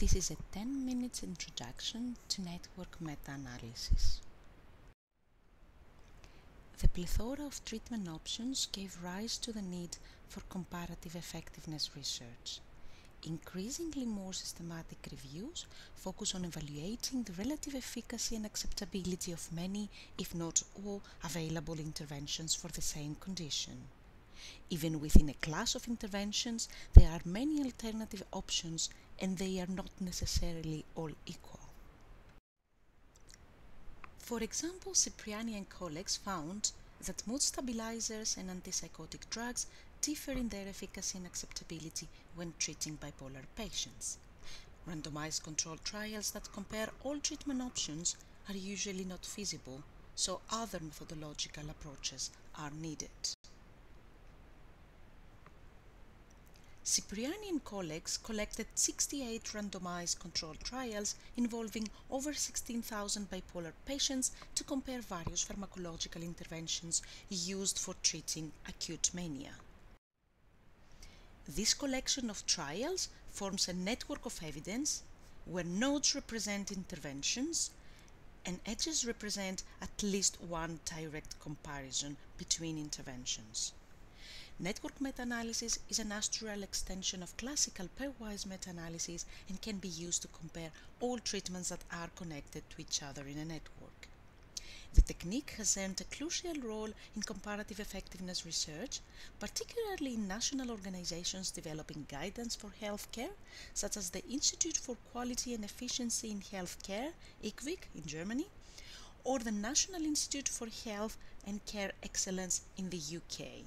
This is a 10 minutes introduction to network meta-analysis. The plethora of treatment options gave rise to the need for comparative effectiveness research. Increasingly more systematic reviews focus on evaluating the relative efficacy and acceptability of many, if not all, available interventions for the same condition. Even within a class of interventions, there are many alternative options and they are not necessarily all equal. For example, Cipriani and colleagues found that mood stabilizers and antipsychotic drugs differ in their efficacy and acceptability when treating bipolar patients. Randomized controlled trials that compare all treatment options are usually not feasible, so other methodological approaches are needed. Cipriani and colleagues collected 68 randomized controlled trials involving over 16,000 bipolar patients to compare various pharmacological interventions used for treating acute mania. This collection of trials forms a network of evidence where nodes represent interventions and edges represent at least one direct comparison between interventions. Network meta-analysis is a natural extension of classical pairwise meta-analysis and can be used to compare all treatments that are connected to each other in a network. The technique has earned a crucial role in comparative effectiveness research, particularly in national organizations developing guidance for healthcare, such as the Institute for Quality and Efficiency in Healthcare, IQWiG in Germany, or the National Institute for Health and Care Excellence in the UK.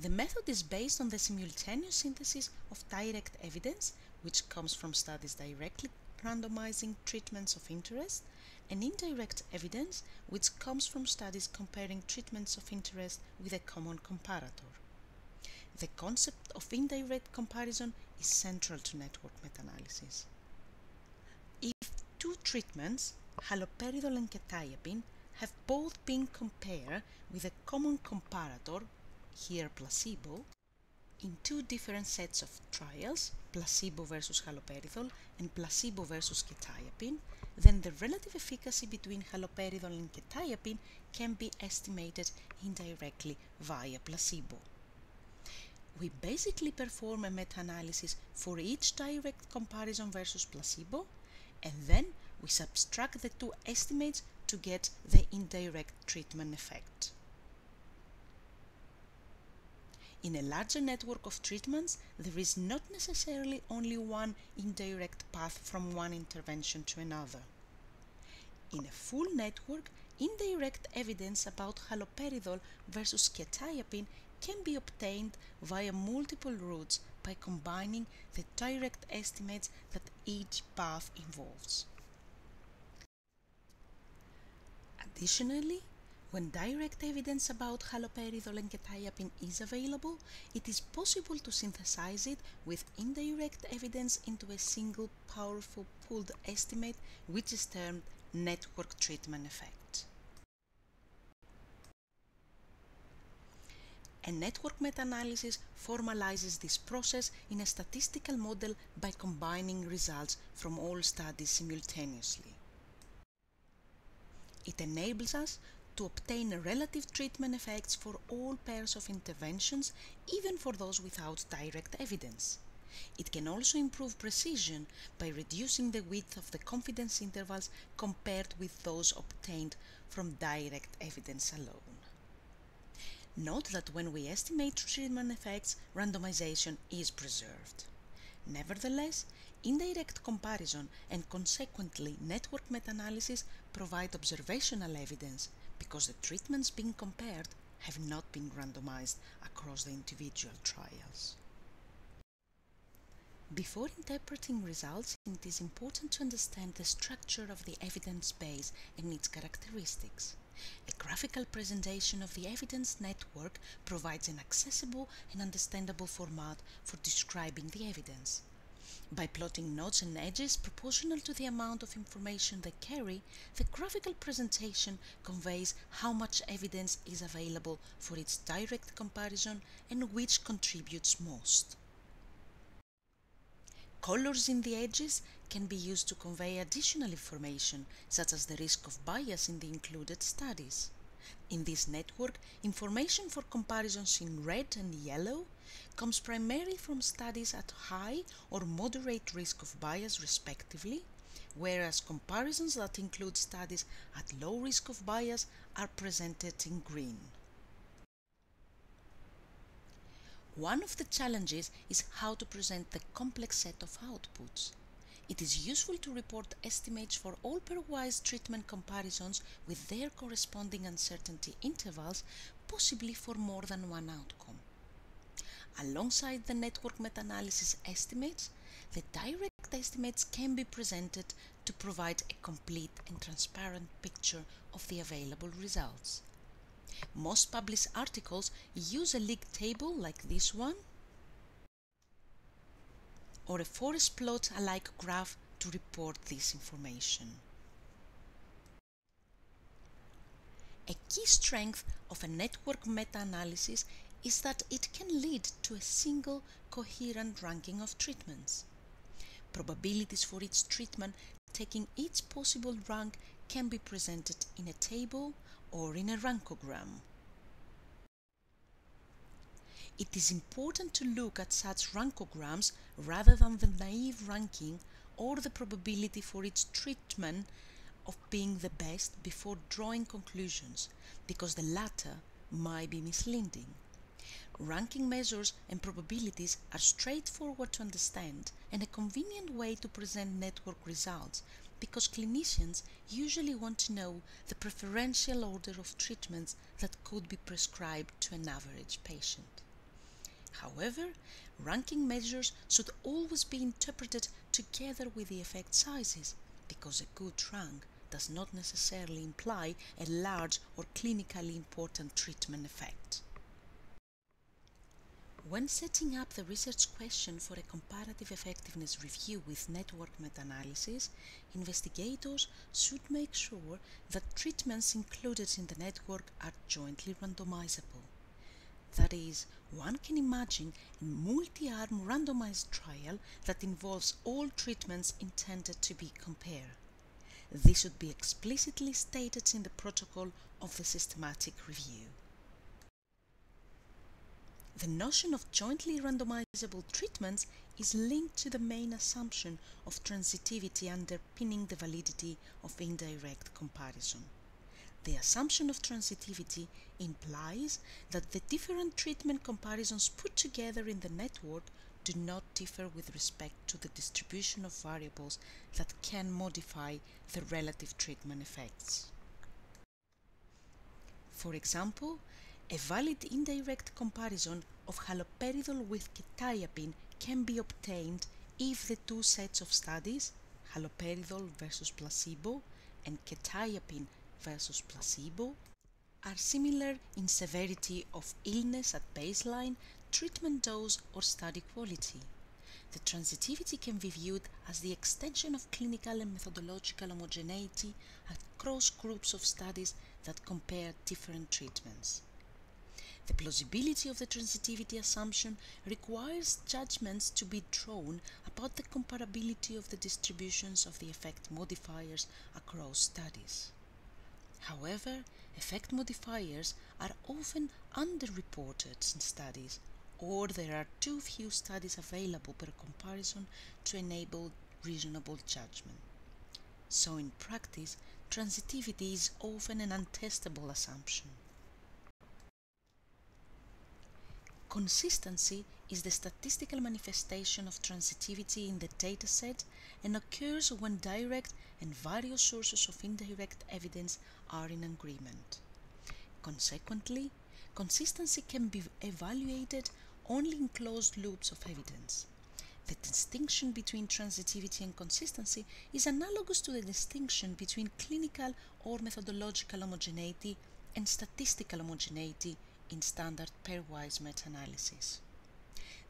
The method is based on the simultaneous synthesis of direct evidence, which comes from studies directly randomizing treatments of interest, and indirect evidence, which comes from studies comparing treatments of interest with a common comparator. The concept of indirect comparison is central to network meta-analysis. If two treatments, haloperidol and quetiapine, have both been compared with a common comparator here placebo, in two different sets of trials, placebo versus haloperidol and placebo versus quetiapine, then the relative efficacy between haloperidol and quetiapine can be estimated indirectly via placebo. We basically perform a meta-analysis for each direct comparison versus placebo, and then we subtract the two estimates to get the indirect treatment effect. In a larger network of treatments, there is not necessarily only one indirect path from one intervention to another. In a full network, indirect evidence about haloperidol versus quetiapine can be obtained via multiple routes by combining the direct estimates that each path involves. Additionally, when direct evidence about haloperidol and is available, it is possible to synthesize it with indirect evidence into a single powerful pooled estimate which is termed network treatment effect. A network meta-analysis formalizes this process in a statistical model by combining results from all studies simultaneously. It enables us to obtain relative treatment effects for all pairs of interventions, even for those without direct evidence. It can also improve precision by reducing the width of the confidence intervals compared with those obtained from direct evidence alone. Note that when we estimate treatment effects, randomization is preserved. Nevertheless, indirect comparison and consequently network meta-analysis provide observational evidence because the treatments being compared have not been randomized across the individual trials. Before interpreting results, it is important to understand the structure of the evidence base and its characteristics. A graphical presentation of the evidence network provides an accessible and understandable format for describing the evidence. By plotting nodes and edges proportional to the amount of information they carry, the graphical presentation conveys how much evidence is available for its direct comparison and which contributes most. Colors in the edges can be used to convey additional information, such as the risk of bias in the included studies. In this network, information for comparisons in red and yellow comes primarily from studies at high or moderate risk of bias respectively, whereas comparisons that include studies at low risk of bias are presented in green. One of the challenges is how to present the complex set of outputs. It is useful to report estimates for all pairwise treatment comparisons with their corresponding uncertainty intervals, possibly for more than one outcome. Alongside the network meta-analysis estimates, the direct estimates can be presented to provide a complete and transparent picture of the available results. Most published articles use a league table like this one or a forest plot alike graph to report this information. A key strength of a network meta-analysis is that it can lead to a single coherent ranking of treatments. Probabilities for each treatment taking each possible rank can be presented in a table or in a rankogram. It is important to look at such rankograms rather than the naive ranking or the probability for each treatment of being the best before drawing conclusions, because the latter might be misleading. Ranking measures and probabilities are straightforward to understand and a convenient way to present network results because clinicians usually want to know the preferential order of treatments that could be prescribed to an average patient. However, ranking measures should always be interpreted together with the effect sizes because a good rank does not necessarily imply a large or clinically important treatment effect. When setting up the research question for a comparative effectiveness review with network meta-analysis, investigators should make sure that treatments included in the network are jointly randomizable. That is, one can imagine a multi-arm randomized trial that involves all treatments intended to be compared. This should be explicitly stated in the protocol of the systematic review. The notion of jointly randomizable treatments is linked to the main assumption of transitivity underpinning the validity of indirect comparison. The assumption of transitivity implies that the different treatment comparisons put together in the network do not differ with respect to the distribution of variables that can modify the relative treatment effects. For example, a valid indirect comparison of haloperidol with quetiapine can be obtained if the two sets of studies, haloperidol versus placebo and quetiapine versus placebo, are similar in severity of illness at baseline, treatment dose or study quality. The transitivity can be viewed as the extension of clinical and methodological homogeneity across groups of studies that compare different treatments. The plausibility of the transitivity assumption requires judgments to be drawn about the comparability of the distributions of the effect modifiers across studies. However, effect modifiers are often underreported in studies or there are too few studies available per comparison to enable reasonable judgment. So in practice, transitivity is often an untestable assumption. Consistency is the statistical manifestation of transitivity in the dataset and occurs when direct and various sources of indirect evidence are in agreement. Consequently, consistency can be evaluated only in closed loops of evidence. The distinction between transitivity and consistency is analogous to the distinction between clinical or methodological homogeneity and statistical homogeneity in standard pairwise meta-analysis.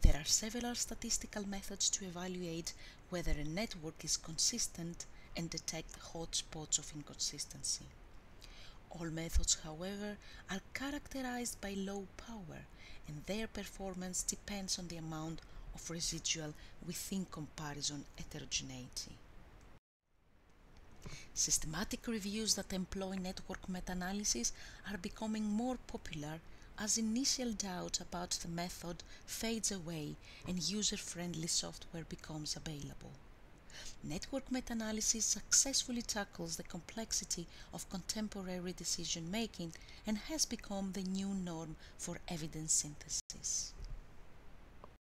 There are several statistical methods to evaluate whether a network is consistent and detect hotspots of inconsistency. All methods, however, are characterized by low power and their performance depends on the amount of residual within comparison heterogeneity. Systematic reviews that employ network meta-analysis are becoming more popular as initial doubt about the method fades away and user-friendly software becomes available. Network meta-analysis successfully tackles the complexity of contemporary decision making and has become the new norm for evidence synthesis.